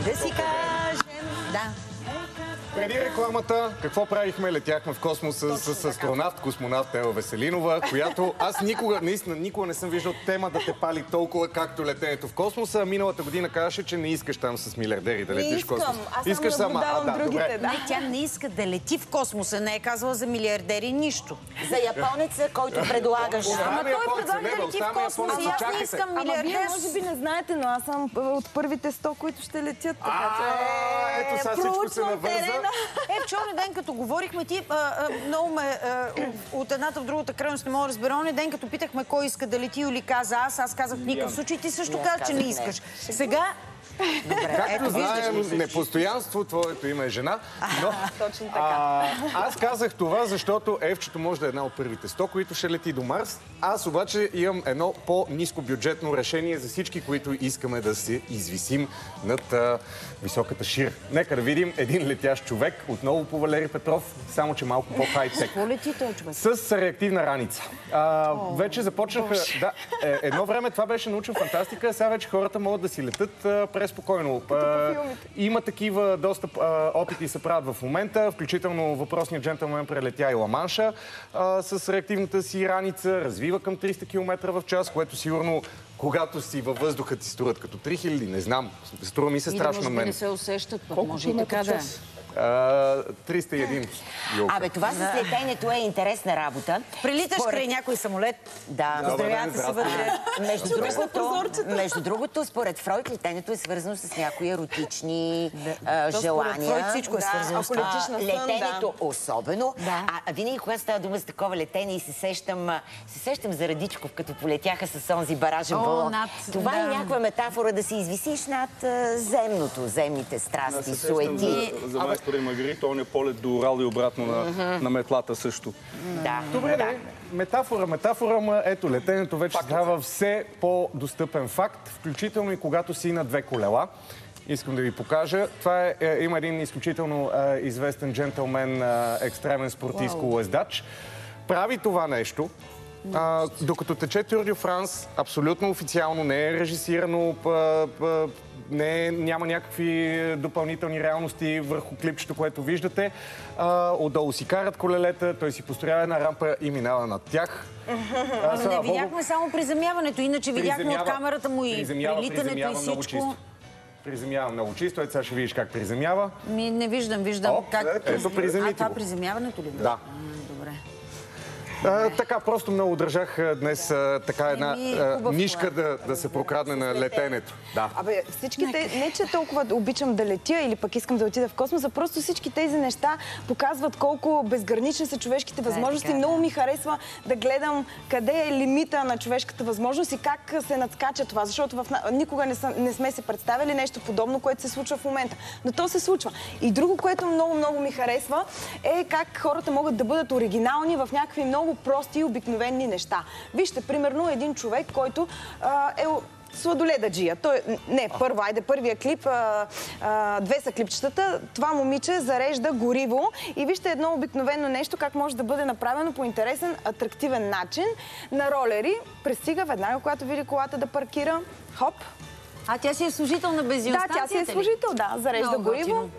Да си кажем, да. Преди рекламата, какво правихме? Летяхме в космоса с, с астронавт, космонавт Ева Веселинова, която аз никога, наистина, никога не съм виждал тема да те пали толкова, както летенето в космоса. Миналата година казваше, че не искаш там с милиардери да летиш в искам. космоса. Аз само искаш наблюдавам А, да, другите, добре. да. Не, тя не иска да лети в космоса, не е казала за милиардери нищо. За японеца, който предлагаш. Ама той предлага да лети в космоса и аз не искам Ама вие може би не знаете, но аз съм от първите 100, които ще летят. Така че... Ето сега всичко се навърза. терена. Е, вчора ден, като говорихме, ти а, а, много ме а, от едната в другата крайност не мога да разбера. Оня ден, като питахме кой иска да лети или каза аз, аз казах в никакъв случай, ти също аз каза, че не. искаш. Сега, добре, Както ето виждаш. знаем, непостоянство, твоето име е жена. Но, Точно така. а, аз казах това, защото Евчето може да е една от първите 100, които ще лети до Марс. Аз обаче имам едно по-низко бюджетно решение за всички, които искаме да се извисим над а, високата шир. Нека да видим един летящ човек, отново по Валери Петров, само че малко по-хай-тек. С реактивна раница. А, вече започнаха. Да, е, едно време това беше научна фантастика, сега вече хората могат да си летат а, преспокойно. А, филмите. има такива доста а, опити се правят в момента, включително въпросният джентълмен прелетя и Ламанша с реактивната си раница, развива към 300 км в час, което сигурно когато си във въздуха ти струват като 3000, не знам. Струва ми се И да страшно може на би не мен. се усещат, пък може и така да е. А, 301 Йолка. Абе, това с летенето е интересна работа. Прилиташ Според- край някой самолет, Да. поздравявате се вътре. Между другото, между другото, според Фройд, летенето е свързано с някои еротични а, желания. Фройд всичко е свързано с това. летенето особено. А, винаги, когато става дума за такова летене и се сещам, се сещам за Радичков, като полетяха с онзи баражен балон. Това е някаква метафора да се извисиш над земното, земните страсти, суети. Майстора и Маргарита, он е полет до Урал и обратно на, на метлата също. Да. Добре, да. да. Метафора, метафора, ма ето, летенето вече става все по-достъпен факт, включително и когато си на две колела. Искам да ви покажа. Това е, е има един изключително е, известен джентълмен, е, екстремен спортист колоездач. Прави това нещо, а, докато тече Тур де Франс, абсолютно официално, не е режисирано, п, п, не, няма някакви допълнителни реалности върху клипчето, което виждате. А, отдолу си карат колелета, той си построява една рампа и минава над тях. А, Ами слава не Богу, видяхме само приземяването, иначе видяхме от камерата му и приземява, прилитането и приземява много всичко. чисто. Приземява много чисто. Ето сега ще видиш как приземява. Ми, не виждам, виждам Оп, как... ето, приземите А, това приземяването ли? Да. А. А, така, просто много държах днес а, така една Еми, а, нишка е. да, да се прокрадне на летенето. Да. Абе, всичките, не че толкова да обичам да летя или пък искам да отида в космоса, просто всички тези неща показват колко безгранични са човешките възможности. така, Много да. ми харесва да гледам къде е лимита на човешката възможност и как се надскача това, защото в... никога не, са, не сме се представили нещо подобно, което се случва в момента. Но то се случва. И друго, което много, много ми харесва, е как хората могат да бъдат оригинални в някакви много прости и обикновени неща. Вижте, примерно, един човек, който а, е сладоледаджия. Той, не, първо, айде, първия клип, а, а, две са клипчетата. Това момиче зарежда гориво и вижте едно обикновено нещо, как може да бъде направено по интересен, атрактивен начин на ролери. Пристига веднага, когато види колата да паркира. Хоп. А тя си е служител на Да, бензиностанцията тя си е служител, да, зарежда Много гориво. готино.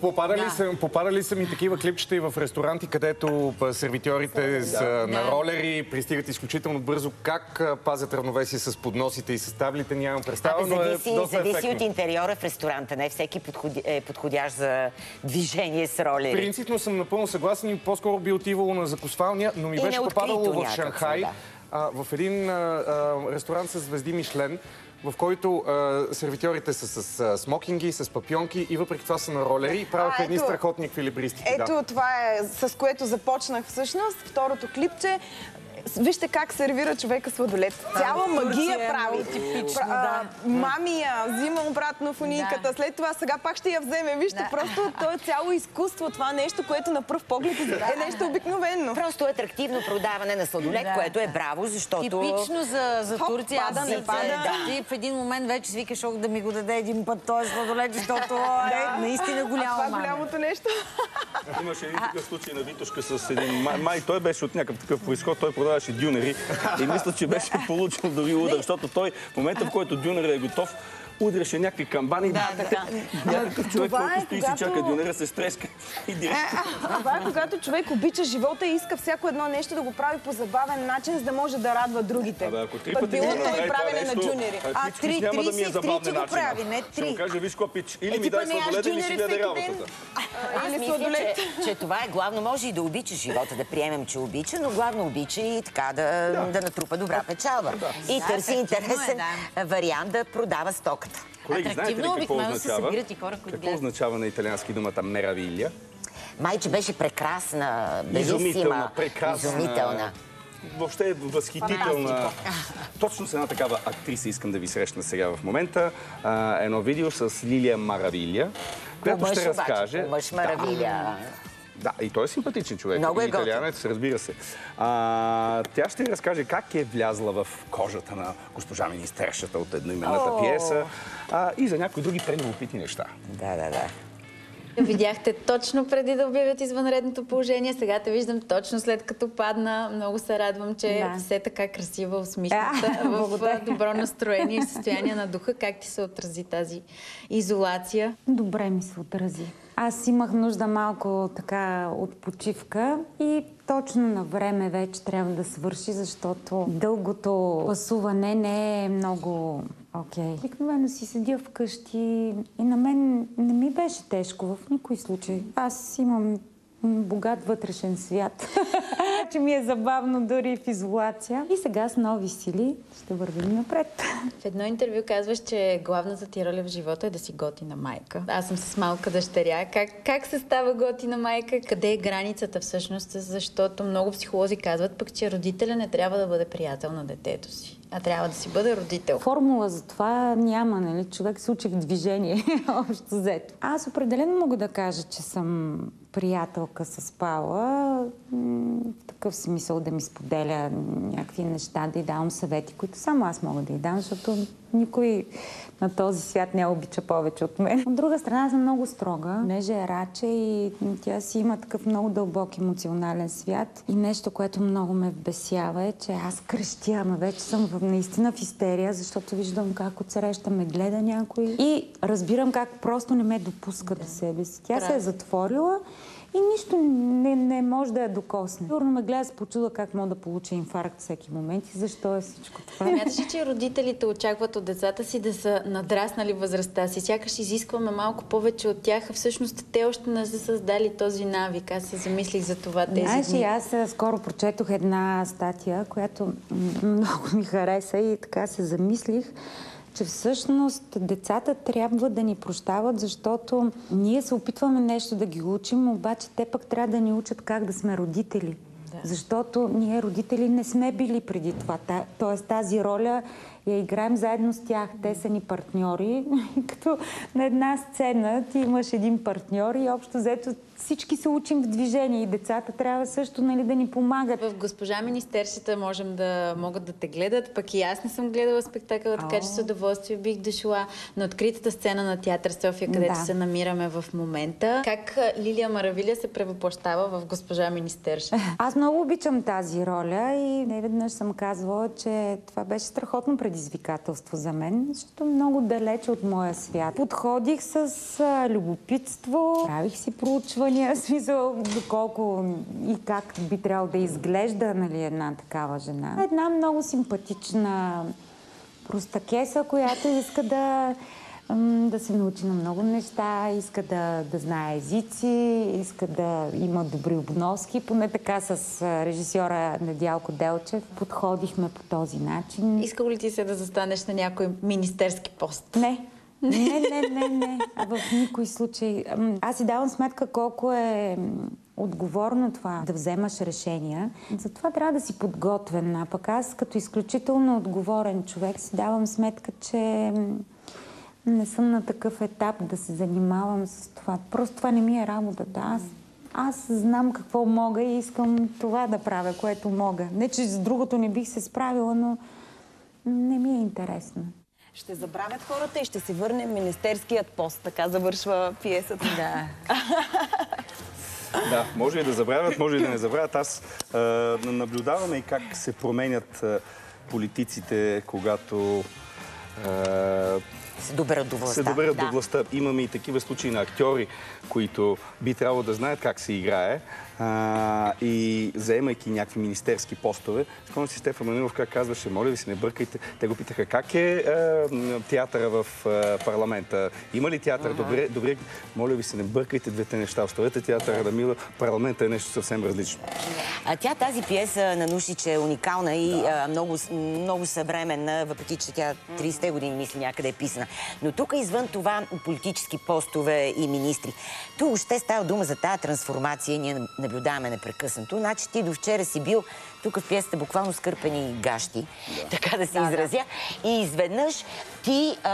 Попадали, Да. попадали са ми такива клипчета и в ресторанти, където сервитьорите са на ролери, пристигат изключително бързо. Как пазят равновесие с подносите и с таблите, нямам представа, но е зависи, доста зависи от интериора в ресторанта. Не всеки подходи, е подходящ за движение с ролери. Принципно съм напълно съгласен и по-скоро би отивало на закусвалния, но ми И беше попадало в Шанхай, да. а, в един а, а, ресторант с звезди Мишлен, в който а, сервитьорите са с а, смокинги, с папионки и въпреки това са на ролери и правят едни страхотни еквилибристики. Ето, да. това е с което започнах всъщност. Второто клипче. Вижте как сервира човека сладолет. Цяла магия е прави. типично, да. Мами я взима обратно в униката, Да. след това сега пак ще я вземе. Вижте, Да. просто то е цяло изкуство. Това нещо, което на пръв поглед е нещо обикновено. Просто атрактивно продаване на сладолет, Да, което е да. браво, защото... Типично за, за Турция. пада, Аз не пада. Да. Ти в един момент вече си викаш, ох, да ми го даде един път този сладолет, защото е наистина голямо това е голямото нещо. Имаше един такъв случай на Витошка с един... Май, той беше от някакъв такъв происход, той продаваше дюнери. И мисля, че беше получил дори удар, защото той в момента, в който дюнерът е готов, удряше някакви камбани. Да, така. Някакъв човек, това е, който стои и си чака дюнера, се стреска и директно. Това е когато човек обича живота и иска всяко едно нещо да го прави по забавен начин, за да може да радва другите. Абе, ако три Пък пъти било ми то и направи това правене на нещо, джуниори. А, три- ми е 33 забавен ти го прави, не Ще му три. кажа, виж какво пич, или Е, ми дай сладолед, или си гледай работата. Аз мисля, че, това е главно. Може и да обича живота, да приемем, че обича, но главно обича и така да, натрупа добра печалба. И търси е, интересен вариант да продава стоката. Колеги, знаете ли какво се означава? и хора, които Какво означава на италиански думата меравилия? Майче беше прекрасна, Изумителна, бежисима, прекрасна. изумителна. Въобще е възхитителна. Точно с една такава актриса искам да ви срещна сега в момента. А, едно видео с Лилия Маравилия, която ще разкаже... мъж маравиля. Да, и той е симпатичен човек. Много е италианец, разбира се. А, тя ще разкаже как е влязла в кожата на госпожа министершата от едноименната пиеса а, и за някои други пренелопитни неща. Да, да, да. Видяхте точно преди да обявят извънредното положение. Сега те виждам точно след като падна. Много се радвам, че Да. все така красива, усмихната, А, в благодаря. добро настроение и състояние на духа. Как ти се отрази тази изолация? Добре ми се отрази. Аз имах нужда малко така от почивка и точно на време вече трябва да свърши, защото дългото пасуване не е много окей. Обикновено си седя вкъщи и на мен не ми беше тежко в никой случай. Аз имам богат вътрешен свят, че ми е забавно дори в изолация. И сега с нови сили ще вървим напред. В едно интервю казваш, че главната ти роля в живота е да си готина майка. Аз съм с малка дъщеря. Как, как се става готина майка? Къде е границата всъщност? Защото много психолози казват пък, че родителя не трябва да бъде приятел на детето си, а трябва да си бъде родител. Формула за това няма, нали? Човек се учи в движение, общо взето. Аз определено мога да кажа, че съм приятелка с Пала. В такъв смисъл да ми споделя някакви неща, да й давам съвети, които само аз мога да й дам, защото никой на този свят не обича повече от мен. От друга страна съм много строга, понеже е раче и тя си има такъв много дълбок емоционален свят. И нещо, което много ме вбесява е, че аз крещя, ама вече съм в, наистина в истерия, защото виждам как отсреща ме гледа някой и разбирам как просто не ме допуска до себе си. Тя се е затворила и нищо не, не може да я докосне. Сигурно ме гледа с почуда как мога да получа инфаркт всеки момент и защо е всичко това. Смяташ ли, че родителите очакват от децата си да са надраснали възрастта си? Сякаш изискваме малко повече от тях, а всъщност те още не са създали този навик. Аз се замислих за това тези Знаеш, дни. аз скоро прочетох една статия, която много ми хареса и така се замислих, че всъщност децата трябва да ни прощават, защото ние се опитваме нещо да ги учим, обаче те пък трябва да ни учат как да сме родители. Защото ние родители не сме били преди това. Тоест тази роля я играем заедно с тях. Те са ни партньори. Като на една сцена ти имаш един партньор и общо взето всички се учим в движение и децата трябва също нали, да ни помагат. В госпожа министерствата можем да могат да те гледат, пък и аз не съм гледала спектакъла, така че с удоволствие бих дошла на откритата сцена на театър София, където Да. се намираме в момента. Как Лилия Маравиля се превъплащава в госпожа министерша? Аз много обичам тази роля и не веднъж съм казвала, че това беше страхотно предизвикателство за мен, защото много далече от моя свят. Подходих с а, любопитство, правих си проучвания, смисъл доколко и как би трябвало да изглежда нали, една такава жена. Една много симпатична простакеса, която иска да, да се научи на много неща, иска да, да знае езици, иска да има добри обноски. Поне така с режисьора Недялко Делчев подходихме по този начин. Искал ли ти се да застанеш на някой министерски пост? Не. Не, не, не, не. В никой случай. Аз си давам сметка колко е отговорно това да вземаш решения. Затова трябва да си подготвен. А пък аз като изключително отговорен човек си давам сметка, че не съм на такъв етап да се занимавам с това. Просто това не ми е работата. Аз, аз знам какво мога и искам това да правя, което мога. Не, че с другото не бих се справила, но не ми е интересно. Ще забравят хората и ще си върнем министерският пост. Така завършва пиесата. Да. Да, може и да забравят, може и да не забравят. Аз а, наблюдаваме и как се променят а, политиците, когато а, Се доберат до властта. се доберат да. до властта. Имаме и такива случаи на актьори, които би трябвало да знаят как се играе а, и заемайки някакви министерски постове. Спомням си Стефан Манилов как казваше, моля ви се, не бъркайте. Те го питаха как е а, театъра в а, парламента. Има ли театър? Добре, добре, моля ви се, не бъркайте двете неща. Оставете театъра да мила. Парламента е нещо съвсем различно. А тя тази пиеса на Нушич е уникална и а, много, много съвременна, въпреки че тя 30-те години, мисля, някъде е писана. Но тук извън това политически постове и министри. Тук още става дума за тази трансформация, ние наблюдаваме непрекъснато. Значи ти до вчера си бил тук в пиесата буквално скърпени гащи, така да се изразя. И изведнъж ти а,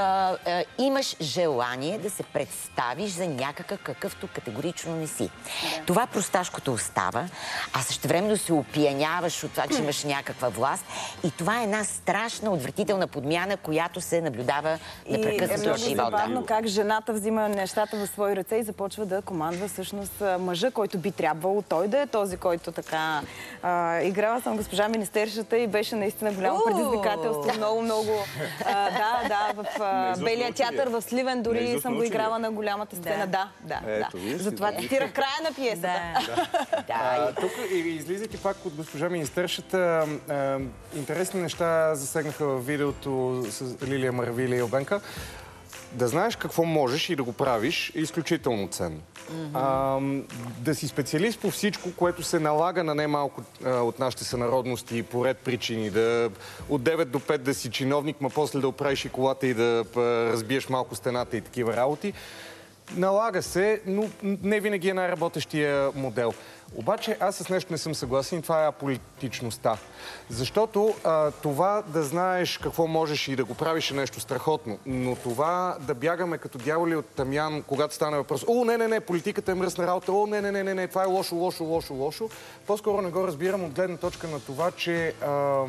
а, имаш желание да се представиш за някакъв какъвто категорично не си. Това просташкото остава, а също времено се опияняваш от това, че имаш някаква власт. И това е една страшна, отвратителна подмяна, която се наблюдава И е непрекъснато в много живота. забавно как жената взима нещата в свои ръце и започва да командва всъщност мъжа, който би трябвало той да е този, който така... А, играла съм госпожа министершата и беше наистина голямо предизвикателство. Много, много... А, да, да, в а, Белия театър в Сливен дори съм го играла на голямата сцена. Да, да, Затова цитирах края на пиесата. Да, тук, и- излизайки пак от госпожа министършата, а, интересни неща засегнаха в видеото с Лилия Маравили и Обенка. Да знаеш какво можеш и да го правиш е изключително ценно. А, да си специалист по всичко, което се налага на немалко а, от нашите сънародности по ред причини. Да, от 9 до 5 да си чиновник, ма после да оправиш и колата и да разбиеш малко стената и такива работи. Налага се, но не винаги е най-работещия модел. Обаче аз с нещо не съм съгласен и това е аполитичността. Защото а, това да знаеш какво можеш и да го правиш е нещо страхотно. Но това да бягаме като дяволи от тамян, когато стане въпрос, о, не, не, не, политиката е мръсна работа, о, не, не, не, не, не, това е лошо, лошо, лошо, лошо. По-скоро не го разбирам от гледна точка на това, че а, а,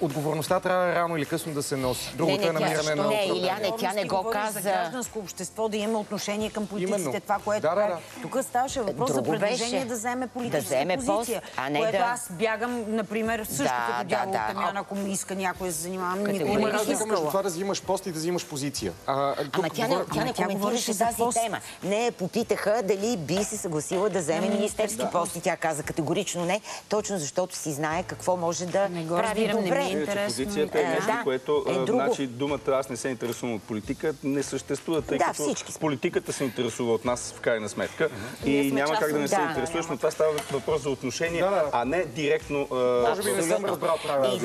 отговорността трябва рано или късно да се носи. Другото Не, е не, намиране на не. Иляне, тя не го каза. За гражданско общество да има отношение към политиците, Именно. това, което Да, да, да. Тук ставаше въпрос за Друго предложение беше. да вземе политическа Да вземе пост, позиция. а не което да- аз бягам, например, също Да, като да, дявол да. от Тамян, ако ми иска някой да се занимавам, Категорично. не разлика между това да взимаш пост и да взимаш позиция. А, тук Ама тя не, говоря- тя не Ама тя коментираше тази пост. тема. Не попитаха дали би се съгласила да вземе министерски пост и тя каза категорично не, точно защото си знае какво може да Не го прави разбирам, не ми добре. е Иначе Интересно. позицията е Е, нещо, да. което Е, значи думата аз не се интересувам от политика не съществува, тъй Да, като политиката се интересува от нас в крайна сметка и няма как да не се да, но това става въпрос за отношение, Да, да. а не директно Може би не съм разбрал правилно.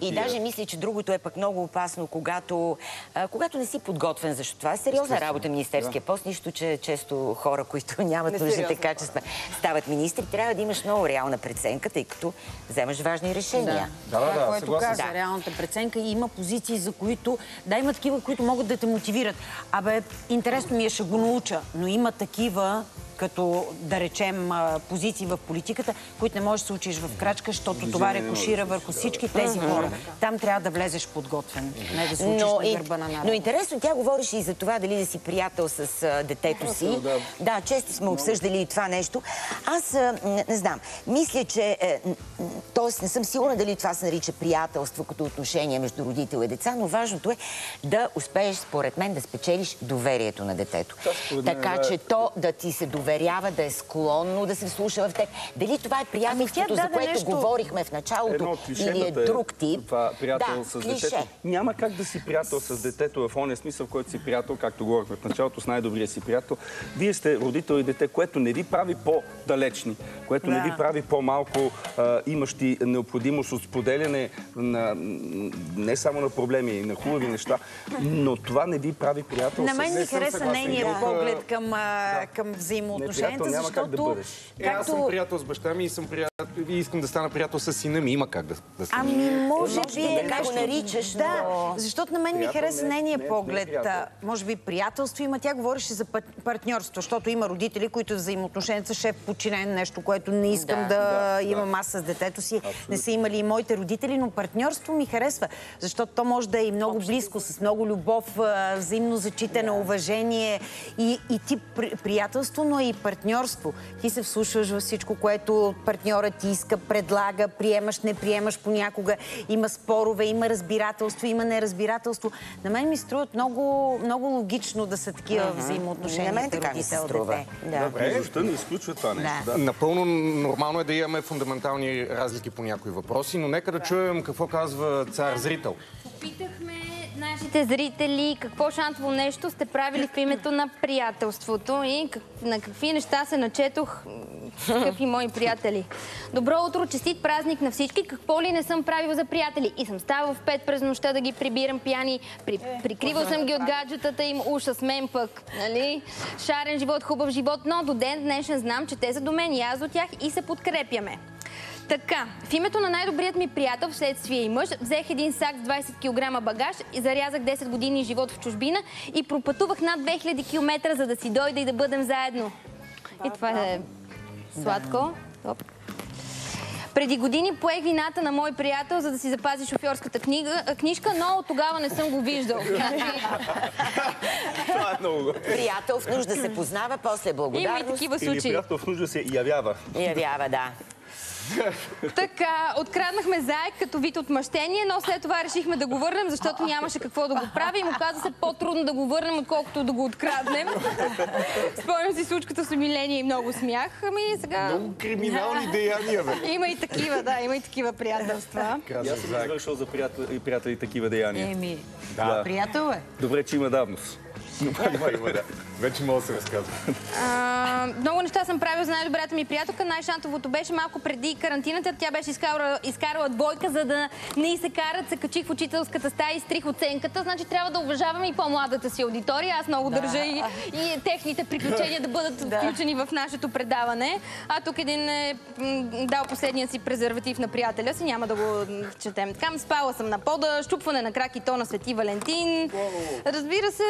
И даже, и мисля, че другото е пък много опасно, когато, а, когато не си подготвен, защото това е сериозна работа Министерския пост, нищо, че често хора, които нямат нужните качества, стават министри, трябва да имаш много реална преценка, тъй като вземаш важни решения. Да, да, Това, да, което каза, реалната преценка и има позиции, за които, да, има такива, които могат да те мотивират. Абе, интересно ми е, ще го науча, но има такива, като, да речем, позиции в политиката, които не можеш да се учиш в крачка, защото това рекошира върху всички тези хора. Там трябва да влезеш подготвен, не да се учиш Но, на гърба на но народа. интересно, тя говореше и за това дали да си приятел с детето си. да. Често сме обсъждали и това нещо. Аз а, не, не знам. Мисля, че... Е, тоест, не съм сигурна дали това се нарича приятелство като отношение между родител и деца, но важното е да успееш, според мен, да спечелиш доверието на детето. мен, така че то да ти се доверява, да е склонно да се вслуша в теб. Дали това е приятелството, тя за което нещо- говорихме в началото, от или клишетата е друг тип? Това приятел да, с клише. детето. Няма как да си приятел с детето в ония смисъл, в който си приятел, както говорихме в началото, с най-добрия си приятел. Вие сте родител и дете, което не ви прави по-далечни, което не ви прави по-малко а, имащи необходимост от споделяне на, не само на проблеми, и на хубави неща, но това не ви прави приятел На мен ми хареса нейния поглед към, а, към взаимоотношенията, Неприятел няма как да защото... бъдеш. Е, аз съм Както... приятел с баща ми и, съм приятел, и искам да стана приятел с сина ми. Има как да, да стане. Ами, може Може би би е така го нещо- наричаш, Да, но- защото на мен ми Приятел хареса не е- нейния не е- поглед. не е. А, може би приятелство има. Тя говореше за партньорство, защото има родители, които взаимоотношенията са шеф подчинен нещо, което не искам Да. да, имам аз с детето си. Не са имали и моите родители, но партньорство ми харесва, защото то може да е и много близко, с много любов, взаимно зачитане, уважение и, и тип при- приятелство, но е и партньорство. Ти се вслушваш във всичко, което партньорът ти иска, предлага, приемаш, не приемаш понякога. Има спорове, има разбирателство, има неразбирателство. На мен ми струват много, много логично да са такива взаимоотношения. На мен така ми се струва. Да. Близостта не изключва това нещо. Да. Да. Напълно нормално е да имаме фундаментални разлики по някои въпроси, но нека да чуем какво казва цар зрител. Питахме нашите зрители какво шантово нещо сте правили в името на приятелството и как, на какви неща се начетох, какви мои приятели. Добро утро, честит празник на всички. Какво ли не съм правил за приятели? И съм ставал в пет през нощта да ги прибирам пияни. При, прикривал съм ги от гаджетата им, уша с мен пък. Нали? Шарен живот, хубав живот, но до ден днешен знам, че те са до мен и аз от тях и се подкрепяме. Така, в името на най-добрият ми приятел, вследствие и мъж, взех един сак с 20 кг багаж и зарязах 10 години живот в чужбина и пропътувах над 2000 км, за да си дойда и да бъдем заедно. И това е сладко. Оп. Преди години поех вината на мой приятел, за да си запази шофьорската книга, книжка, но от тогава не съм го виждал. Това е много. Приятел в нужда се познава, после Има и благодарност. Или приятел в нужда се явява. Явява, да. Така, откраднахме заек като вид отмъщение, но след това решихме да го върнем, защото нямаше какво да го правим. Оказа се по-трудно да го върнем, отколкото да го откраднем. Спомням си случката с умиление и много смях. Ами сега... Много криминални деяния, бе. Има и такива, да, има и такива приятелства. Аз съм извършил за приятели, такива деяния. Еми, Да. приятел е. Добре, че има давност. Има, има, да. Вече мога да се разказва. Много неща съм правил за най-добрата ми приятелка. Най-шантовото беше малко преди карантината. Тя беше изкарала, изкарала двойка, за да не и се карат. Се качих в учителската стая и стрих оценката. Значи трябва да уважаваме и по-младата си аудитория. Аз много държа и, и техните приключения да бъдат включени в нашето предаване. А тук един е дал последния си презерватив на приятеля си. Няма да го четем. Така, спала съм на пода, щупване на крак и то на Свети Валентин. Разбира се,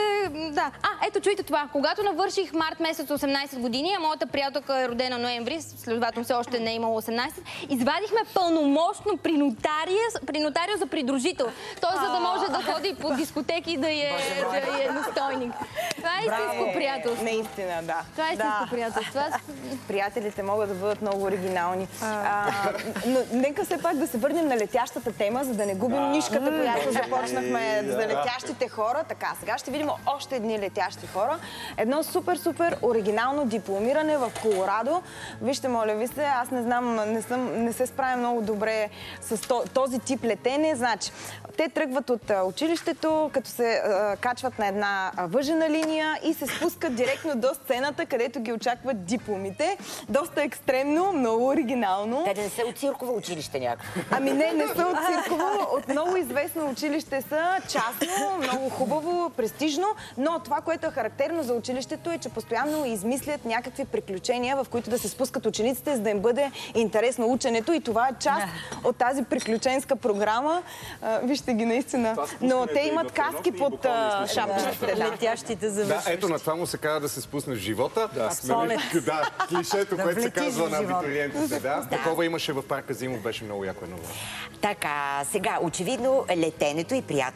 да. А, ето чуйте това. Когато навърших март месец 18 години, а моята приятелка е родена ноември, следователно все още не е имала 18, извадихме пълномощно при нотария, при нотариус за придружител. Тоест, за да може да ходи по дискотеки и да е, да е настойник. Това е истинско приятелство. Наистина, да. Това е истинско приятелство. Аз Приятелите могат да бъдат много оригинални. Но нека все пак да се върнем на летящата тема, за да не губим нишката, която започнахме за летящите хора. Така, сега ще видим още едни летящи хора. Едно супер-супер оригинално дипломиране в Колорадо. Вижте, моля ви се, аз не знам, не, съм, не се справя много добре с то- този тип летене. Значи, те тръгват от училището, като се а, качват на една въжена линия и се спускат директно до сцената, където ги очакват дипломите. Доста екстремно, много оригинално. Те не се от цирково училище някакво. Ами не, не са от цирково. От много известно училище са частно, много хубаво, престижно, но това, което е характерно за училището е, че постоянно измислят някакви приключения, в които да се спускат учениците, за да им бъде интересно ученето и това е част от тази приключенска програма. А, Вижте ги наистина. Но те имат каски под. Да. Летящите Да, завършващи. ето на това му се казва да се спуснеш в живота. Да, да клишето, Да което се казва на абитуриентите. Да. Такова имаше в парка Зимов, беше много яко едно. Така, сега, очевидно, летенето и приятелството